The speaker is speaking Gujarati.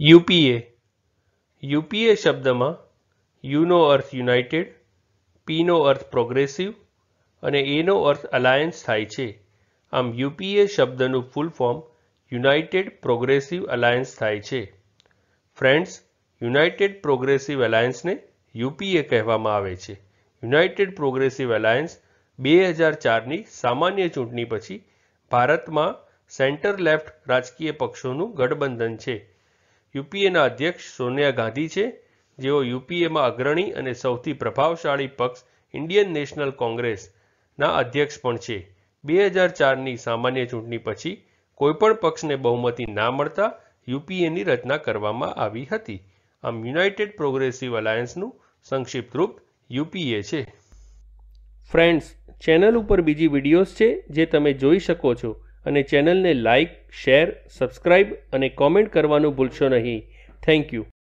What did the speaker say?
યુપીએ. યુપીએ શબ્દમાં યુનો અર્થ યુનાઇટેડ પીનો અર્થ પ્રોગ્રેસિવ અને એનો અર્થ અલાયન્સ થાય છે. આમ યુપીએ શબ્દનું full form united progressive alliance થાય છે. ફ્રેન્ડ્સ, યુનાઇટેડ પ્રોગ્રેસિવ અલાયન્સને યુપીએ કહેવામાં આવે છે. યુનાઇટેડ પ્રોગ્રેસિવ અલાયન્સ બે હજાર ચારની સામાન્ય ચૂંટણી પછી ભારતમાં સેન્ટર લેફ્ટ રાજકીય પક્ષોનું ગઠબંધન છે. યુપીએના અધ્યક્ષ સોનિયા ગાંધી છે. જેઓ યુપીએમાં અગ્રણી અને સૌથી પ્રભાવશાળી પક્ષ ઇન્ડિયન નેશનલ કોંગ્રેસના અધ્યક્ષ પણ છે. બે હજાર ચારની સામાન્ય ચૂંટણી પછી કોઈપણ પક્ષને બહુમતી ના મળતા યુપીએની રચના કરવામાં આવી હતી. આમ યુનાઇટેડ પ્રોગ્રેસિવ અલાયન્સનું સંક્ષિપ્ત રૂપ યુપીએ છે. ફ્રેન્ડ્સ, ચેનલ ઉપર બીજી વિડીયોઝ છે જે તમે જોઈ શકો છો. અને ચેનલને લાઇક શેર સબસ્ક્રાઇબ અને કોમેન્ટ કરવાનું ભૂલશો નહીં. Thank you.